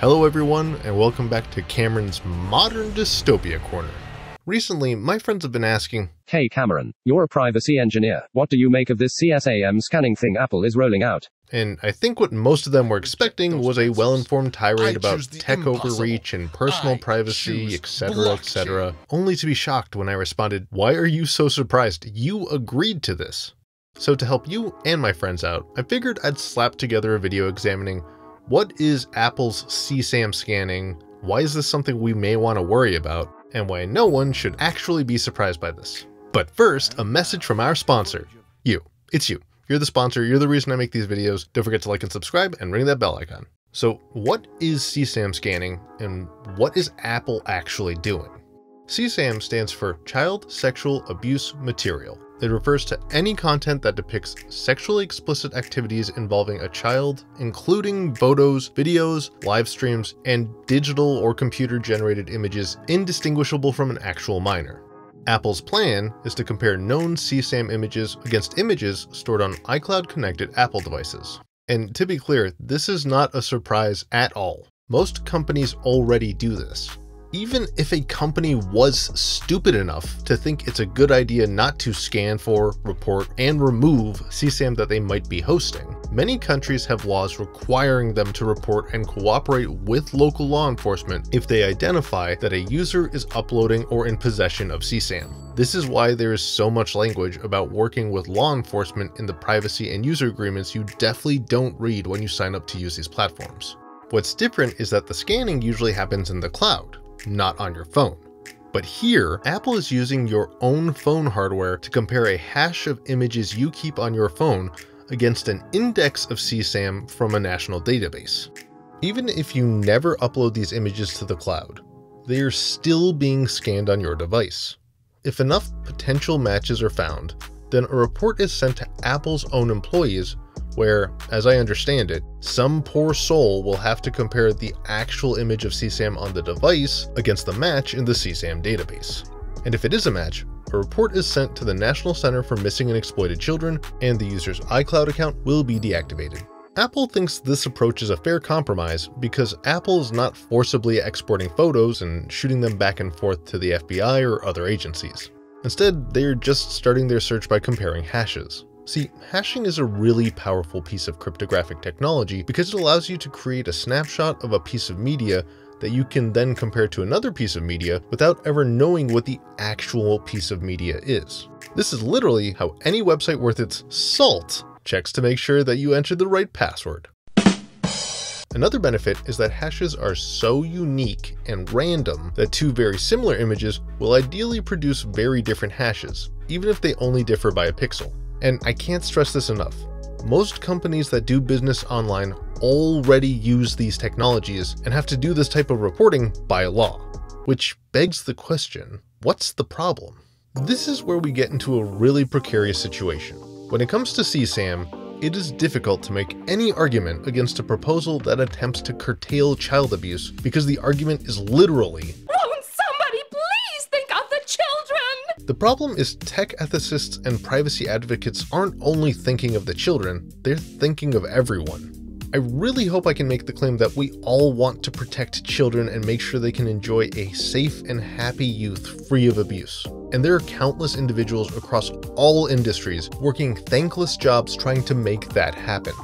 Hello everyone, and welcome back to Cameron's Modern Dystopia Corner. Recently, my friends have been asking, Hey Cameron, you're a privacy engineer. What do you make of this CSAM scanning thing Apple is rolling out? and I think what most of them were expecting was a well-informed tirade I about tech impossible. overreach and personal I privacy, etc., etc., only to be shocked when I responded, Why are you so surprised? You agreed to this. So to help you and my friends out, I figured I'd slap together a video examining what is Apple's CSAM scanning, why is this something we may want to worry about, and why no one should actually be surprised by this. But first, a message from our sponsor. You. It's you. You're the sponsor, you're the reason I make these videos. Don't forget to like and subscribe and ring that bell icon. So what is CSAM scanning and what is Apple actually doing? CSAM stands for Child Sexual Abuse Material. It refers to any content that depicts sexually explicit activities involving a child, including photos, videos, live streams, and digital or computer generated images indistinguishable from an actual minor. Apple's plan is to compare known CSAM images against images stored on iCloud connected Apple devices. And to be clear, this is not a surprise at all. Most companies already do this. Even if a company was stupid enough to think it's a good idea not to scan for, report, and remove CSAM that they might be hosting, many countries have laws requiring them to report and cooperate with local law enforcement if they identify that a user is uploading or in possession of CSAM. This is why there is so much language about working with law enforcement in the privacy and user agreements you definitely don't read when you sign up to use these platforms. What's different is that the scanning usually happens in the cloud, not on your phone. But here, Apple is using your own phone hardware to compare a hash of images you keep on your phone against an index of CSAM from a national database. Even if you never upload these images to the cloud, they are still being scanned on your device. If enough potential matches are found, then a report is sent to Apple's own employees where, as I understand it, some poor soul will have to compare the actual image of CSAM on the device against the match in the CSAM database. And if it is a match, a report is sent to the National Center for Missing and Exploited Children, and the user's iCloud account will be deactivated. Apple thinks this approach is a fair compromise because Apple is not forcibly exporting photos and shooting them back and forth to the FBI or other agencies. Instead, they're just starting their search by comparing hashes. See, hashing is a really powerful piece of cryptographic technology because it allows you to create a snapshot of a piece of media that you can then compare to another piece of media without ever knowing what the actual piece of media is. This is literally how any website worth its salt checks to make sure that you entered the right password. Another benefit is that hashes are so unique and random that two very similar images will ideally produce very different hashes, even if they only differ by a pixel. And I can't stress this enough. Most companies that do business online already use these technologies and have to do this type of reporting by law. Which begs the question, what's the problem? This is where we get into a really precarious situation. When it comes to CSAM, it is difficult to make any argument against a proposal that attempts to curtail child abuse because the argument is literally Won't somebody please think of the children? The problem is tech ethicists and privacy advocates aren't only thinking of the children, they're thinking of everyone. I really hope I can make the claim that we all want to protect children and make sure they can enjoy a safe and happy youth free of abuse. And there are countless individuals across all industries working thankless jobs trying to make that happen.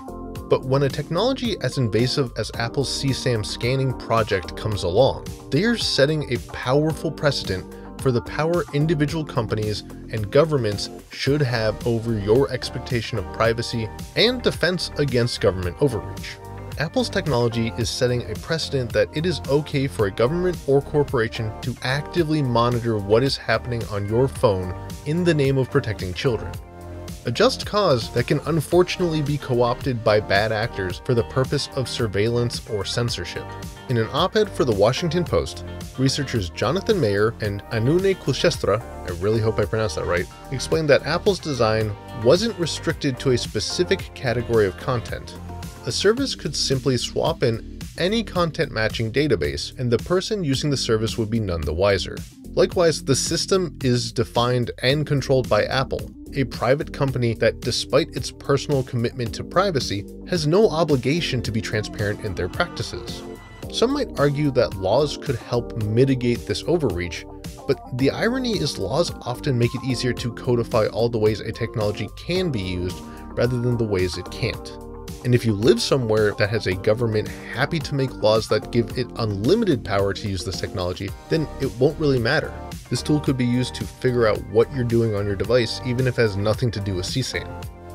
But when a technology as invasive as Apple's CSAM scanning project comes along, they are setting a powerful precedent for the power individual companies and governments should have over your expectation of privacy and defense against government overreach. Apple's technology is setting a precedent that it is okay for a government or corporation to actively monitor what is happening on your phone in the name of protecting children. A just cause that can unfortunately be co opted by bad actors for the purpose of surveillance or censorship. In an op ed for the Washington Post, researchers Jonathan Mayer and Anunay Kulshrestha, I really hope I pronounced that right, explained that Apple's design wasn't restricted to a specific category of content. A service could simply swap in any content matching database, and the person using the service would be none the wiser. Likewise, the system is defined and controlled by Apple, a private company that, despite its personal commitment to privacy, has no obligation to be transparent in their practices. Some might argue that laws could help mitigate this overreach, but the irony is laws often make it easier to codify all the ways a technology can be used rather than the ways it can't. And if you live somewhere that has a government happy to make laws that give it unlimited power to use this technology, then it won't really matter. This tool could be used to figure out what you're doing on your device even if it has nothing to do with CSAM.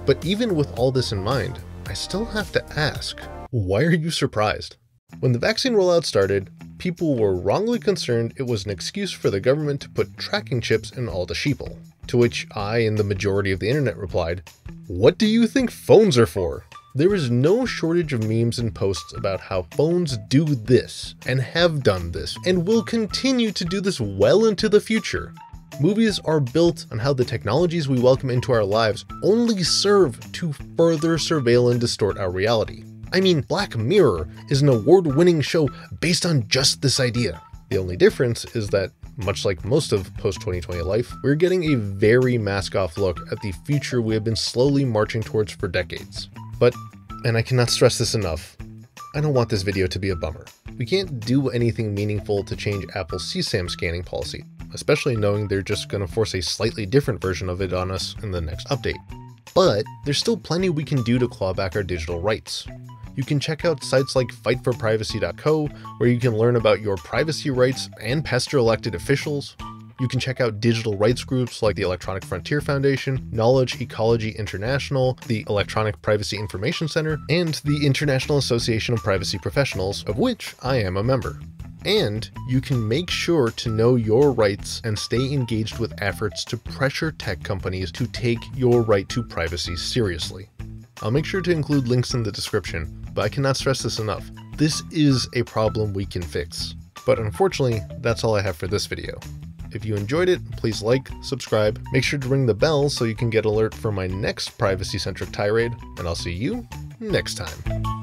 But even with all this in mind, I still have to ask, why are you surprised? When the vaccine rollout started, people were wrongly concerned it was an excuse for the government to put tracking chips in all the sheeple. To which I and the majority of the internet replied, What do you think phones are for? There is no shortage of memes and posts about how phones do this, and have done this, and will continue to do this well into the future. Movies are built on how the technologies we welcome into our lives only serve to further surveil and distort our reality. I mean, Black Mirror is an award winning show based on just this idea. The only difference is that, much like most of post 2020 life, we're getting a very mask off look at the future we have been slowly marching towards for decades. But, and I cannot stress this enough, I don't want this video to be a bummer. We can't do anything meaningful to change Apple's CSAM scanning policy, especially knowing they're just going to force a slightly different version of it on us in the next update. But there's still plenty we can do to claw back our digital rights. You can check out sites like fightforprivacy.co, where you can learn about your privacy rights and pester elected officials, you can check out digital rights groups like the Electronic Frontier Foundation, Knowledge Ecology International, the Electronic Privacy Information Center, and the International Association of Privacy Professionals, of which I am a member. And you can make sure to know your rights and stay engaged with efforts to pressure tech companies to take your right to privacy seriously. I'll make sure to include links in the description, but I cannot stress this enough. This is a problem we can fix. But unfortunately, that's all I have for this video. If you enjoyed it, please like, subscribe, make sure to ring the bell so you can get alert for my next privacy-centric tirade, and I'll see you next time.